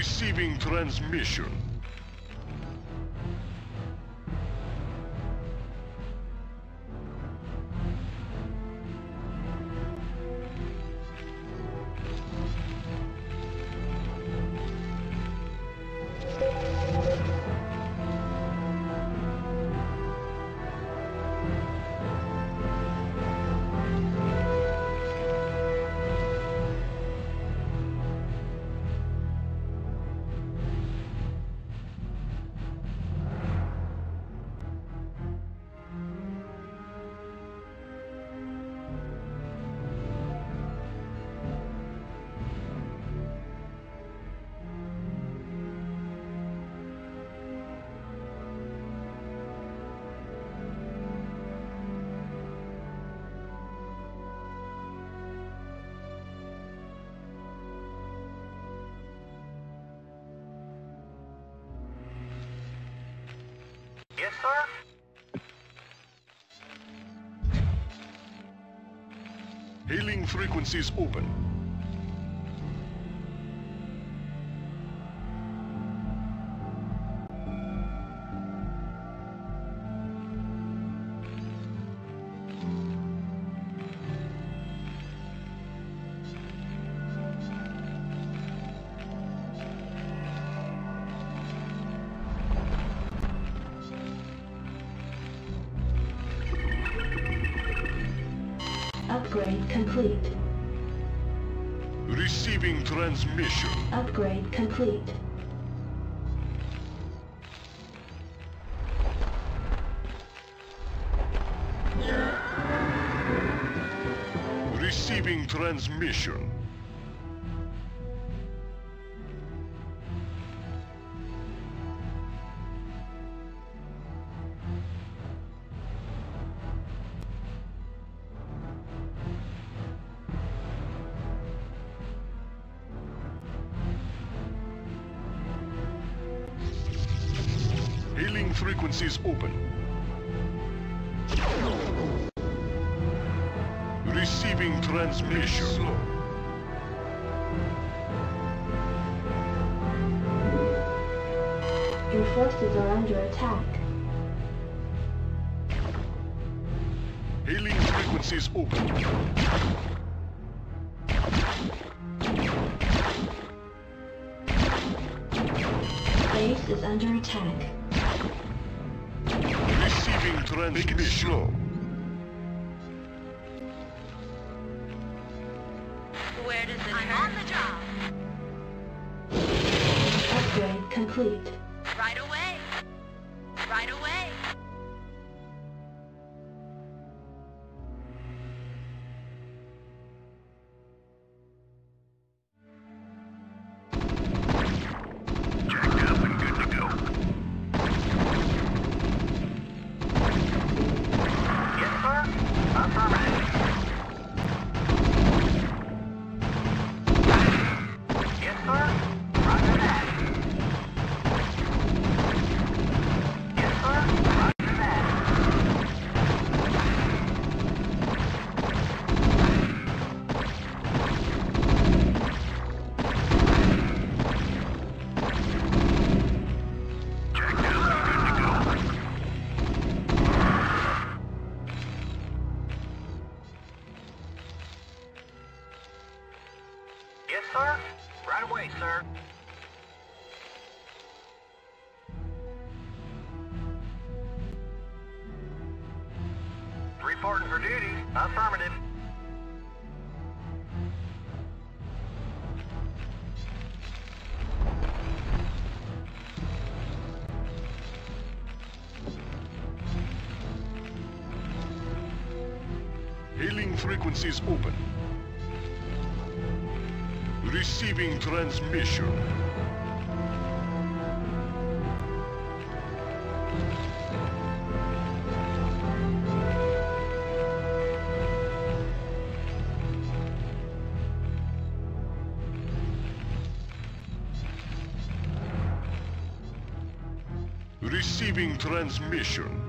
Receiving transmission. Hailing frequencies open. Upgrade complete. Receiving transmission. Upgrade complete. Receiving transmission. Hailing frequencies open. Receiving transmission. Your forces are under attack. Hailing frequencies open. Base is under attack. Receiving transmission. Where does it I'm on the job. Upgrade complete. Right away. Right away. Hailing frequencies open. Receiving transmission. Receiving transmission.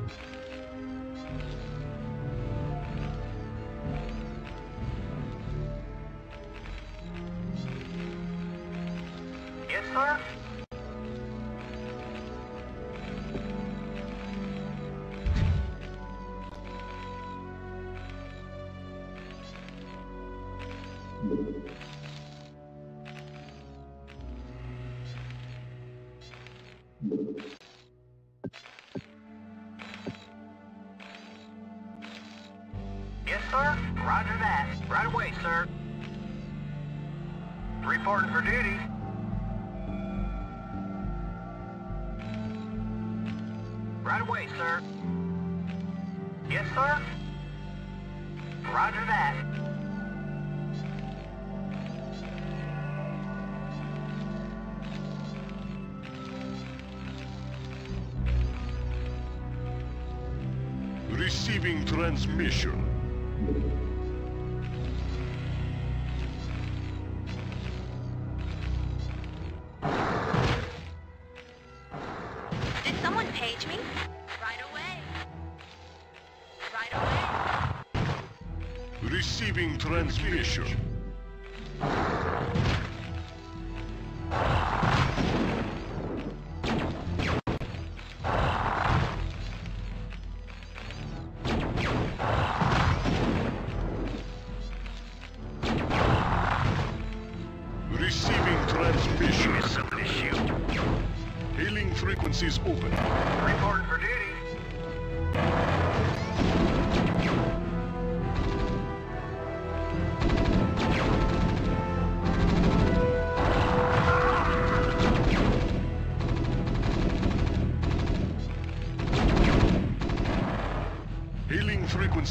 Yes, sir. Roger that. Right away, sir. Reporting for duty. Right away, sir. Yes, sir. Roger that. Receiving transmission. Receiving transmission.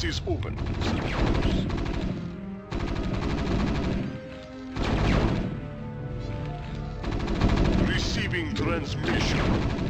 Hailing frequencies open. Receiving transmission.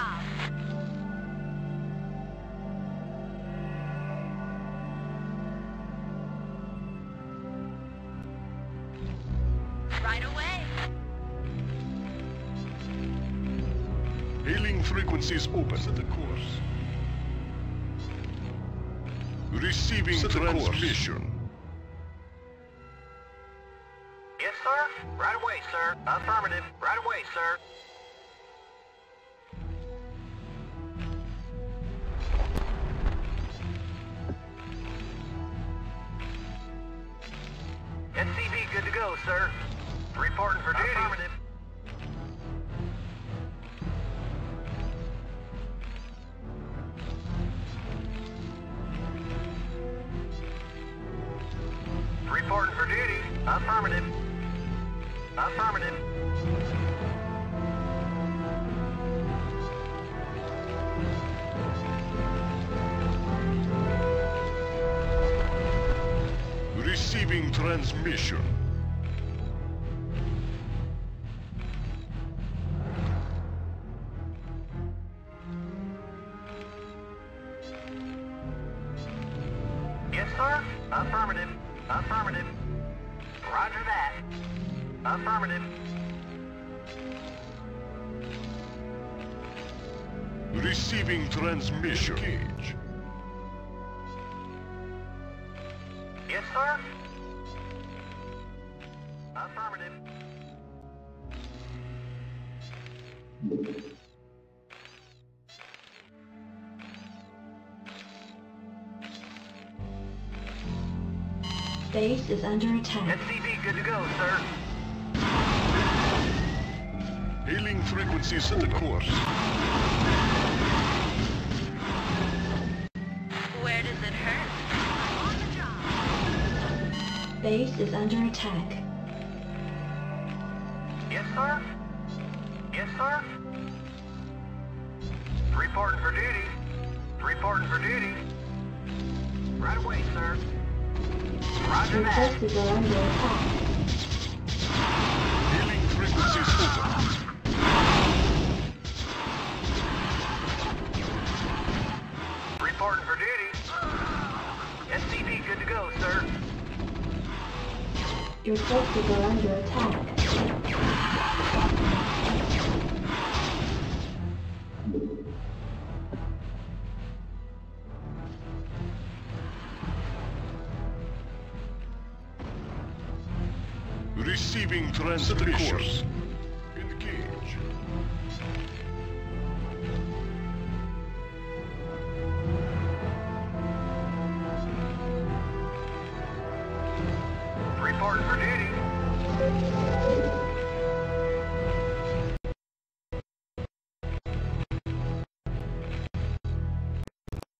Job. Right away. Hailing frequencies open. Set the course. Receiving Set transmission. Yes, sir. Right away, sir. Affirmative. Right away, sir. SCV good to go, sir. Reporting for duty. Affirmative. Reporting for duty. Affirmative. Affirmative. Transmission. Yes, sir. Affirmative. Affirmative. Roger that. Affirmative. Receiving transmission. Yes, sir. Affirmative. Base is under attack. SCV good to go, sir. Hailing frequencies Set the course. Where does it hurt? On the job. Base is under attack. Yes, sir. Yes, sir. Reporting for duty. Reporting for duty. Right away, sir. Roger that. Hailing frequencies open. Reporting for duty. SCV good to go, sir. Your forces are under attack. Receiving transmission. Engage. Report for duty.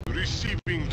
Receiving